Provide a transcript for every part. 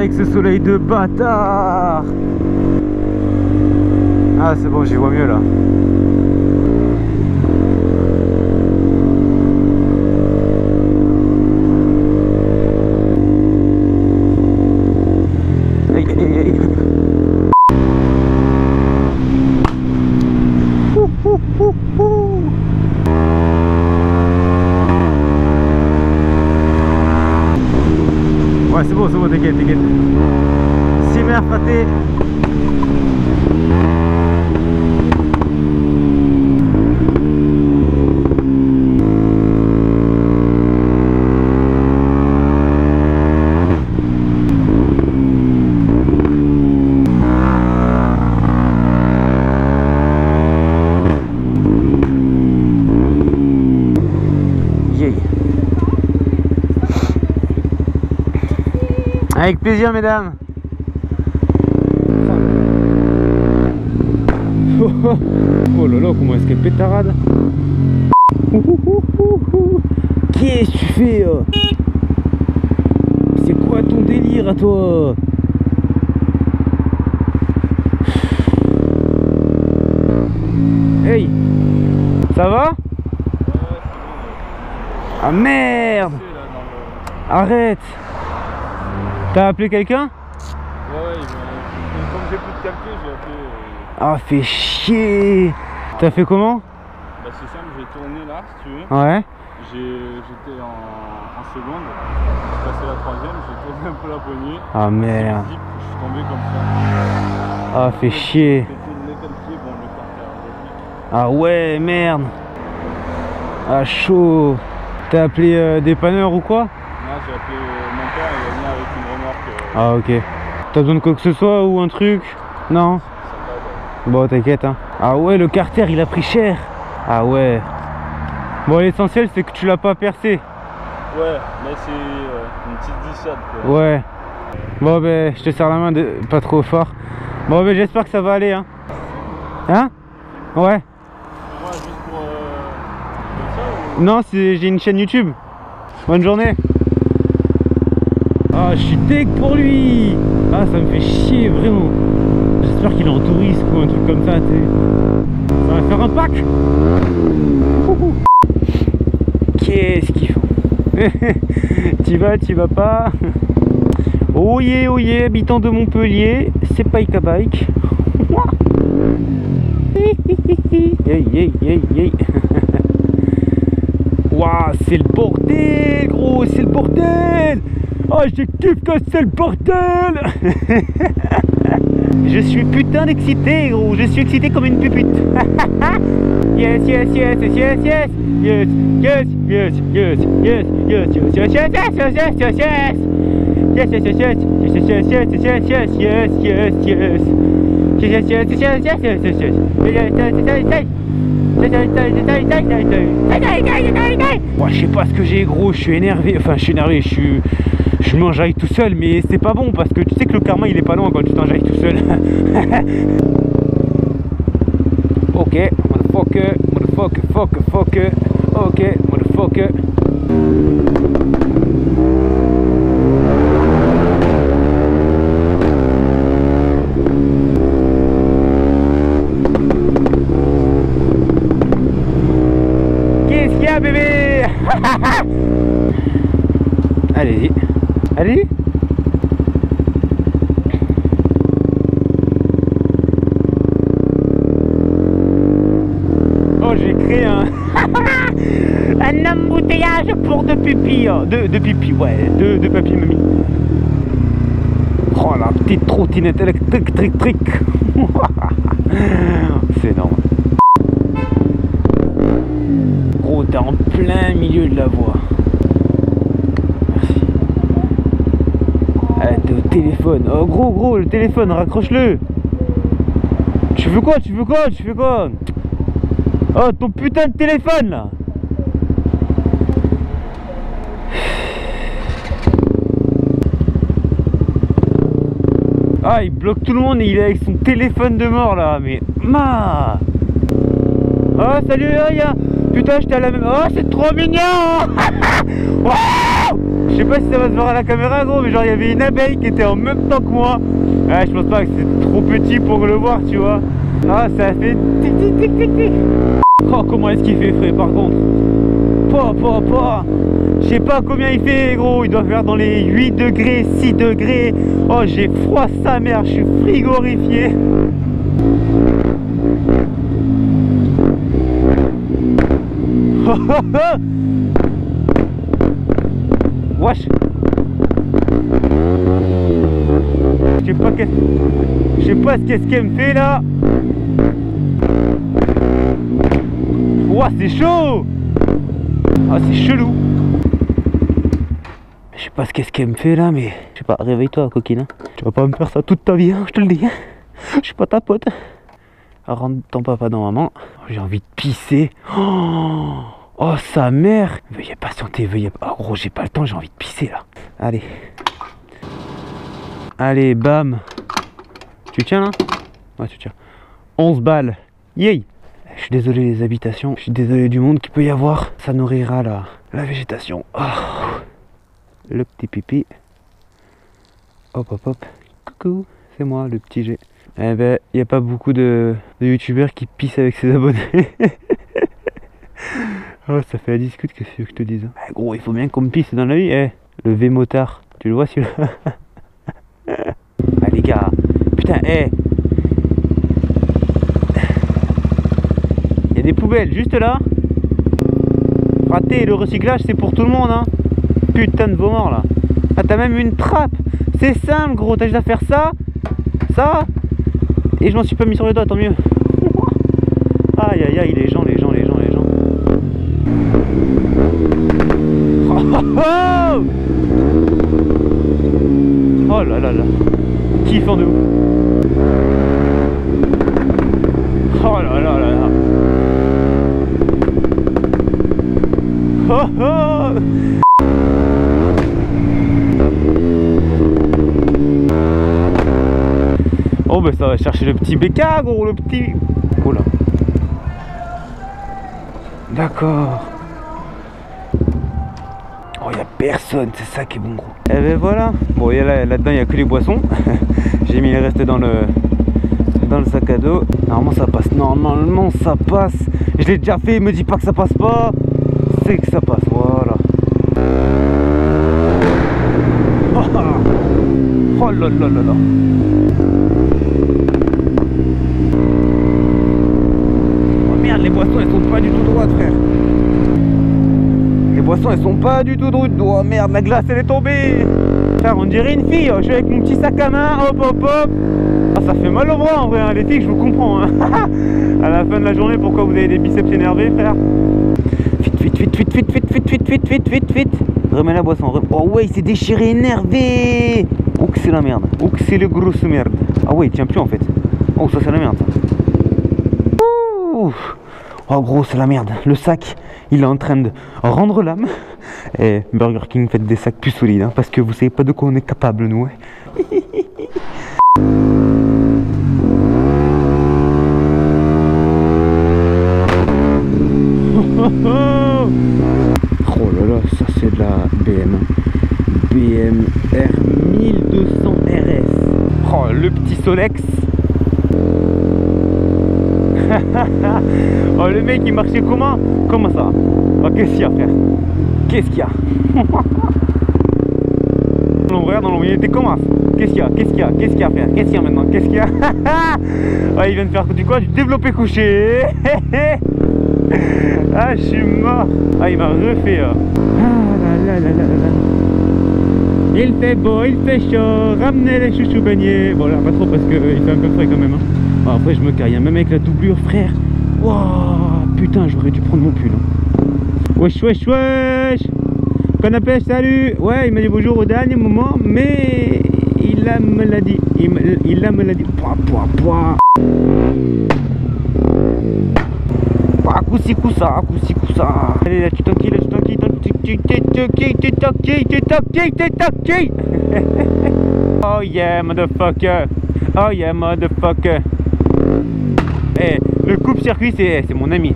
avec ce soleil de bâtard. Ah c'est bon j'y vois mieux là Ouais, c'est bon, c'est bon, t'inquiète, t'inquiète. Avec plaisir, mesdames. Oh là là, comment est-ce qu'elle pétarade Qu'est-ce que tu fais euh C'est quoi ton délire à toi Hey Ça va Ah merde. Arrête T'as appelé quelqu'un Ouais, ouais, comme j'ai plus de calcul, j'ai appelé. euh, Ah fais chier T'as fait comment Bah, c'est simple, j'ai tourné là, si tu veux. Ouais J'étais en, en seconde, j'ai passé la troisième, j'ai tourné un peu la poignée. Ah merde Zip, je suis tombé comme ça. Ah fais chier. Ah ouais merde Ah chaud T'as appelé euh, des panneurs ou quoi Là, j'ai appelé euh, mon père, il est venu avec une remorque. euh, Ah ok T'as besoin de quoi que ce soit ou un truc Non Bon t'inquiète hein Ah ouais le carter il a pris cher Ah ouais Bon l'essentiel c'est que tu l'as pas percé ouais. Mais c'est euh, une petite dissade. quoi. Ouais Bon ben je te serre la main de... pas trop fort Bon ben j'espère que ça va aller hein Hein Ouais Moi, juste pour. Euh. Non, c'est- j'ai une chaîne YouTube. Bonne journée. Ah, je suis deg pour lui. Ah, ça me fait chier, vraiment. J'espère qu'il est en tourisme ou un truc comme ça, tu sais. Ça va faire un pack. Qu'est-ce qu'il faut Tu vas, tu vas pas Oyez, oyez, habitant de Montpellier, c'est Paika Bike. Hey, hey, hey, hey. Waouh, c'est le bordel, gros, c'est le bordel Oh, je kiffe que c'est le bordel Je suis putain d'excité, gros, je suis excité comme une pupute Yes, yes, yes, yes, yes, yes Yes, yes, yes, yes, yes, yes, yes, yes, yes, yes, yes, yes, yes, yes Yes, yes, yes, yes, yes, yes, yes, yes, yes, yes, yes, yes, yes Yes, yes, yes, yes, yes, yes, yes, yes, yes, yes, yes, yes, yes. Moi, je sais pas ce que j'ai, gros. Je suis énervé. Enfin, je suis énervé. Je suis. Je m'enjaille tout seul, mais c'est pas bon parce que tu sais que le karma il est pas loin quand tu t'enjailles tout seul. ok, motherfucker, motherfucker, fucker, fucker. Ok, motherfucker. Qu'est-ce qu'il y a, bébé Allez-y. Allez-y. Oh, j'ai créé un... un embouteillage pour deux pupilles. oh. De, de pipi, ouais. De, de papy mamie. Oh, la petite trottinette électrique, tric, tric. C'est énorme. T'es en plein milieu de la voie. Merci. Ah, t'es au téléphone. Oh, gros, gros, le téléphone, raccroche-le. Tu veux quoi Tu veux quoi Tu fais quoi? Oh, ton putain de téléphone, là Ah, il bloque tout le monde et il est avec son téléphone de mort, là. Mais, ma Oh, salut, Aya Putain, j'étais à la même... Oh, c'est trop mignon Oh Je sais pas si ça va se voir à la caméra gros mais genre il y avait une abeille qui était en même temps que moi. Ouais je pense pas que c'est trop petit pour le voir tu vois. Ah ça fait tic tic tic tic tic. Oh comment est-ce qu'il fait frais par contre. Pas pas pas. Je sais pas combien il fait gros, il doit faire dans les 8 degrés, 6 degrés. Oh j'ai froid sa mère, je suis frigorifié. Wesh. Je sais pas qu'est-ce pas ce qu'est-ce qu'elle me fait là. Ouah c'est chaud. Ah c'est chelou. Je sais pas ce qu'est-ce qu'elle me fait là mais Je sais pas, réveille-toi coquine hein. Tu vas pas me faire ça toute ta vie hein, je te le dis hein. Je suis pas ta pote. Rentre ton papa dans maman. J'ai envie de pisser. Oh Oh sa mère Veuillez patienter, veuillez... Oh gros j'ai pas le temps, j'ai envie de pisser là. Allez. Allez, bam. Tu tiens là? Ouais tu tiens. 11 balles. Yay Je suis désolé les habitations, je suis désolé du monde qu'il peut y avoir. Ça nourrira la, la végétation. Oh. Le petit pipi. Hop hop hop. Coucou, c'est moi le petit G. Eh ben, il n'y a pas beaucoup de, de youtubeurs qui pissent avec ses abonnés. Oh, ça fait la discute, qu'est-ce que je te dise bah, Gros, il faut bien qu'on me pisse dans la vie. Eh, le V-motard, tu le vois celui-là? Ah les gars, putain, eh Il y a des poubelles juste là. Raté, le recyclage c'est pour tout le monde, hein. Putain de vos morts là. Ah, t'as même une trappe. C'est simple, gros, t'as juste à faire ça, ça, et je m'en suis pas mis sur le doigt, tant mieux. Aïe aïe aïe, gens, les gens, Oh, oh, là là là. Kiff en nous. Oh là là là là. Oh oh Oh bah ça va chercher le petit BK gros le petit. Là. D'accord. Oh, y a personne, c'est ça qui est bon gros. Et ben voilà. Bon, là-dedans, il n'y a que les boissons. J'ai mis les restes dans le dans le sac à dos. Normalement, ça passe. Normalement, ça passe. Je l'ai déjà fait, me dis pas que ça passe pas. C'est que ça passe, voilà. Oh là là là là. Oh merde, les boissons, elles sont pas du tout droites, frère. Boissons elles sont pas du tout droites. Oh merde, la glace elle est tombée. Frère, on dirait une fille. Je suis avec mon petit sac à main. Hop hop hop. Ah, ça fait mal au bras en vrai. hein. Les filles, je vous comprends. hein. à la fin de la journée, pourquoi vous avez des biceps énervés, frère Vite, vite, vite, vite, vite, vite, vite, vite, vite, vite, vite, vite. Remets la boisson. rem- Oh ouais, il s'est déchiré, énervé. Oh que c'est la merde. Oh que c'est le grosse merde. Ah ouais, il tient plus en fait. Oh ça c'est la merde. Ouh. Oh gros, c'est la merde. Le sac, il est en train de rendre l'âme. Et Burger King, faites des sacs plus solides, hein, parce que vous savez pas de quoi on est capable, nous. hein. oh là là, ça c'est de la BM. BM R1200 RS. Oh, le petit Solex. oh le mec il marchait comment Comment ça Oh qu'est-ce qu'il y a frère Qu'est-ce qu'il y a l'horaire, dans il était comment Qu'est-ce qu'il y a Qu'est-ce qu'il y a Qu'est-ce qu'il y a frère Qu'est-ce qu'il y a maintenant Qu'est-ce qu'il y a Ah il vient de faire du quoi Du développé couché Ah je suis mort Ah il m'a refait là. Ah. Il fait beau, il fait chaud, ramenez les chouchous beignets. Bon là pas trop parce qu'il fait un peu frais quand même. Hein. Bon, après je me caille, hein, même avec la doublure frère. Wouah, putain j'aurais dû prendre mon pull. hein. Wesh wesh wesh Canapé salut Ouais il m'a dit bonjour au dernier moment mais il a me l'a dit. Il, a me l'a dit. Pouah pouah pouah Pouah, Coussi coussa, coussi coussa. Allez là tu t'enquilles, tu t'enquilles, tu t'enquilles, tu t'enquilles, tu t'enquilles, tu t'enquilles. Oh yeah motherfucker Oh yeah motherfucker le coupe-circuit c'est c'est mon ami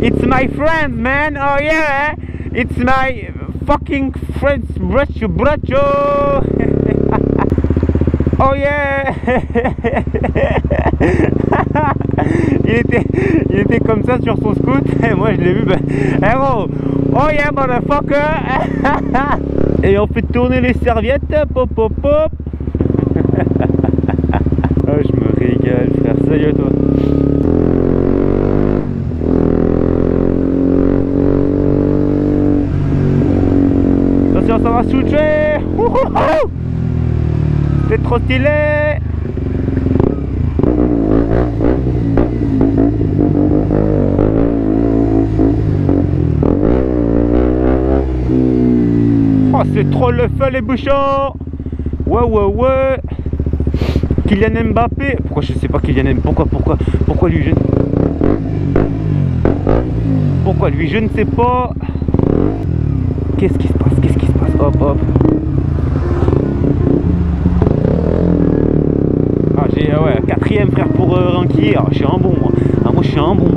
It's my friend, man. Oh yeah. It's my fucking friend, bracho, bracho. oh yeah. il, était, il était comme ça sur son scoot. Et moi, je l'ai vu. Ben, héros. Oh yeah, motherfucker. Et on fait tourner les serviettes. Pop, pop, pop. Régale, frère. Salut à toi. Attention, ça va switcher. C'est trop stylé. Oh, c'est trop le feu les bouchons. Ouais, ouais, ouais. Kylian Mbappé. Pourquoi je sais pas Kylian Mbappé Pourquoi, pourquoi, pourquoi lui je... Pourquoi lui je ne sais pas. Qu'est-ce qui se passe Qu'est-ce qui se passe? Hop, hop. Ah, j'ai, ah ouais, quatrième frère pour euh, Ranky. Ah, je suis un bon, moi. Ah, moi, je suis un bon.